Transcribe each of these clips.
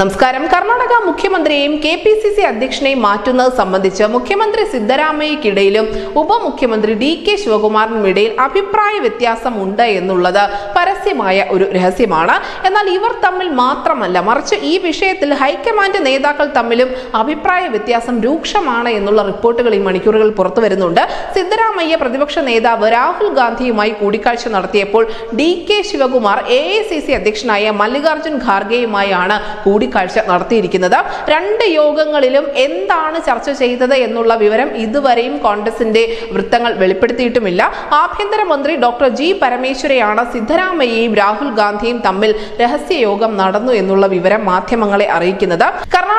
നമസ്കാരം. കർണാടക മുഖ്യമന്ത്രിയെയും K P C C അധ്യക്ഷനെയും മാറ്റുന്നത് സംബന്ധിച്ച് മുഖ്യമന്ത്രി സിദ്ധരാമയ്യക്കിടയിലും ഉപമുഖ്യമന്ത്രി ഡി കെ ശിവകുമാറിനുമിടയിൽ അഭിപ്രായ വ്യത്യാസം ഉണ്ട് എന്നുള്ളത് പരസ്യമായ ഒരു രഹസ്യമാണ്. എന്നാൽ ഇവർ തമ്മിൽ മാത്രമല്ല മറിച്ച് ഈ വിഷയത്തിൽ ഹൈക്കമാൻഡ് നേതാക്കൾ തമ്മിലും അഭിപ്രായ വ്യത്യാസം രൂക്ഷമാണ് എന്നുള്ള റിപ്പോർട്ടുകൾ ഈ മണിക്കൂറുകൾ പുറത്തു വരുന്നുണ്ട്. സിദ്ധരാമയ്യ പ്രതിപക്ഷ നേതാവ് രാഹുൽ ഗാന്ധിയുമായി കൂടിക്കാഴ്ച നടത്തിയപ്പോൾ D K Shivakumar A I C C അധ്യക്ഷനായ മല്ലികാർജുൻ ഖാർഗെയുമായാണ് കൂടിക്കാഴ്ച നടത്തിയിരിക്കുന്നത്. രണ്ട് യോഗങ്ങളിലും എന്താണ് ചർച്ച ചെയ്തത് എന്നുള്ള വിവരം ഇതുവരെയും കോൺഗ്രസിന്റെ വൃത്തങ്ങൾ വെളിപ്പെടുത്തിയിട്ടുമില്ല. ആഭ്യന്തരമന്ത്രി ഡോക്ടർ ജി പരമേശ്വരയാണ് സിദ്ധരാമയ്യയും രാഹുൽ ഗാന്ധിയും തമ്മിൽ രഹസ്യ യോഗം നടന്നു എന്നുള്ള വിവരം മാധ്യമങ്ങളെ അറിയിക്കുന്നത്.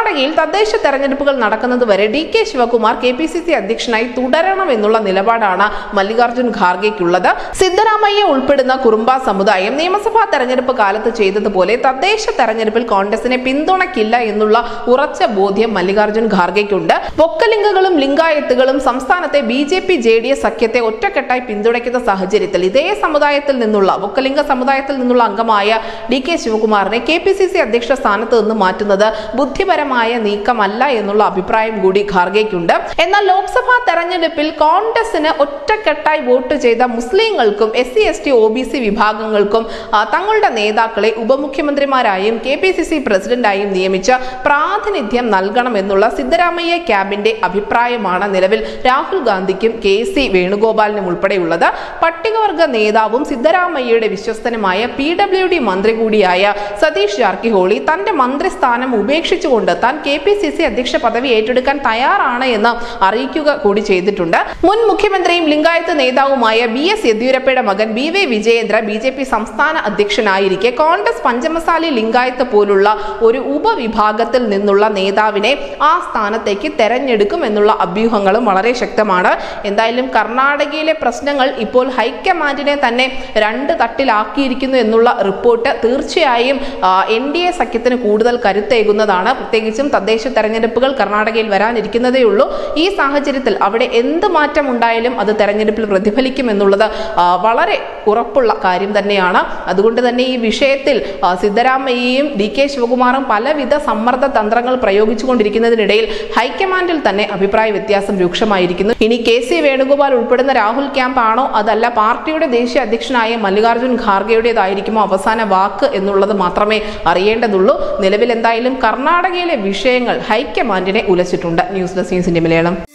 കർണാടകയിൽ തദ്ദേശ തെരഞ്ഞെടുപ്പുകൾ നടക്കുന്നത് വരെ D K Shivakumar K P C C അധ്യക്ഷനായി തുടരണമെന്നുള്ള നിലപാടാണ് മല്ലികാർജുൻ ഖാർഗെക്കുള്ളത് സിദ്ധരാമയ്യ ഉൾപ്പെടുന്ന കുറുമ്പ സമുദായം നിയമസഭാ തെരഞ്ഞെടുപ്പ് കാലത്ത് ചെയ്തതുപോലെ തദ്ദേശ തെരഞ്ഞെടുപ്പിൽ കോൺഗ്രസിനെ പിന്തുണയ്ക്കില്ല എന്നുള്ള ഉറച്ച ബോധ്യം മല്ലികാർജുൻ ഖാർഗെക്കുണ്ട് പൊക്കലിംഗങ്ങളും ലിംഗായത്തുകളും സംസ്ഥാനത്തെ B J P J D S സഖ്യത്തെ ഒറ്റക്കെട്ടായി പിന്തുണയ്ക്കുന്ന സാഹചര്യത്തിൽ ഇതേ സമുദായത്തിൽ നിന്നുള്ള പൊക്കലിംഗ സമുദായത്തിൽ നിന്നുള്ള അംഗമായ ഡി കെ ശിവകുമാറിനെ കെ പി സി സി അധ്യക്ഷ സ്ഥാനത്ത് നിന്ന് മാറ്റുന്നത് ബുദ്ധിപരമായ നീക്കമല്ല എന്നുള്ള അഭിപ്രായം കൂടി ഖാർഗെക്കുണ്ട് എന്നാൽ ലോക്സഭാ തെരഞ്ഞെടുപ്പിൽ കോൺഗ്രസിന് ഒറ്റക്കെട്ടായി വോട്ട് ചെയ്ത മുസ്ലിങ്ങൾക്കും S C S T O B C വിഭാഗങ്ങൾക്കും തങ്ങളുടെ നേതാക്കളെ ഉപമുഖ്യമന്ത്രിമാരായും കെ പി സി സി പ്രസിഡന്റായും നിയമിച്ച് പ്രാതിനിധ്യം നൽകണമെന്നുള്ള സിദ്ധരാമയ്യ ക്യാബിന്റെ അഭിപ്രായമാണ് നിലവിൽ രാഹുൽ ഗാന്ധിക്കും കെ സി വേണുഗോപാലിനും ഉൾപ്പെടെയുള്ളത്. പട്ടികവർഗ നേതാവും സിദ്ധരാമയ്യയുടെ വിശ്വസ്തനുമായ പി ഡബ്ല്യു ഡി മന്ത്രി കൂടിയായ സതീഷ് ജാർക്കിഹോളി തന്റെ മന്ത്രിസ്ഥാനം ഉപേക്ഷിച്ചുകൊണ്ട് താൻ കെ പി സി സി അധ്യക്ഷ പദവി ഏറ്റെടുക്കാൻ തയ്യാറാണ് എന്ന് അറിയിക്കുക കൂടി ചെയ്തിട്ടുണ്ട്. മുൻ മുഖ്യമന്ത്രിയും ലിംഗായത്ത് നേതാവുമായ ബി എസ് യെദ്യൂരപ്പയുടെ മകൻ B V Vijayendra B J P സംസ്ഥാന അധ്യക്ഷനായിരിക്കെ. കോൺഗ്രസ് പഞ്ചമസാലി ലിംഗായത്ത് പോലുള്ള ഒരു ഉപവിഭാഗത്തിൽ നിന്നുള്ള നേതാവിനെ ആ സ്ഥാനത്തേക്ക് തെരഞ്ഞെടുക്കും എന്നുള്ള അഭ്യൂഹങ്ങളും വളരെ ശക്തമാണ്. എന്തായാലും കർണാടകയിലെ പ്രശ്നങ്ങൾ ഇപ്പോൾ ഹൈക്കമാൻഡിനെ തന്നെ രണ്ട് തട്ടിലാക്കിയിരിക്കുന്നു എന്നുള്ള റിപ്പോർട്ട് തീർച്ചയായും എൻ ഡി എ സഖ്യത്തിന് കൂടുതൽ കരുത്തേകുന്നതാണ്. പ്രത്യേകിച്ചും തദ്ദേശ തെരഞ്ഞെടുപ്പുകൾ കർണാടകയിൽ വരാനിരിക്കുന്നതേ ഉള്ളൂ. ഈ സാഹചര്യത്തിൽ അവിടെ എന്ത് മാറ്റം ഉണ്ടായാലും അത് തെരഞ്ഞെടുപ്പിൽ പ്രതിഫലിക്കും എന്നുള്ളത് വളരെ ഉറപ്പുള്ള കാര്യം തന്നെയാണ്. അതുകൊണ്ട് തന്നെ ഈ വിഷയത്തിൽ സിദ്ധരാമയ്യയും ഡി കെ ശിവകുമാറും പലവിധ സമ്മർദ്ദ തന്ത്രങ്ങൾ പ്രയോഗിച്ചുകൊണ്ടിരിക്കുന്നതിനിടയിൽ ഹൈക്കമാൻഡിൽ തന്നെ അഭിപ്രായ വ്യത്യാസം രൂക്ഷമായിരിക്കുന്നു. ഇനി കെ സി വേണുഗോപാൽ ഉൾപ്പെടുന്ന രാഹുൽ ക്യാമ്പ് ആണോ? അതല്ല പാർട്ടിയുടെ ദേശീയ അധ്യക്ഷനായ മല്ലികാർജുൻ ഖാർഗെയുടേതായിരിക്കുമോ അവസാന വാക്ക് എന്നുള്ളത് മാത്രമേ അറിയേണ്ടതുള്ളൂ. നിലവിൽ എന്തായാലും കർണാടകയിലെ വിഷയങ്ങൾ ഹൈക്കമാൻഡിനെ ഉലച്ചിട്ടുണ്ട്. ന്യൂസ് ഡെസ്ക് ന്യൂസിന്റെ മലയാളം.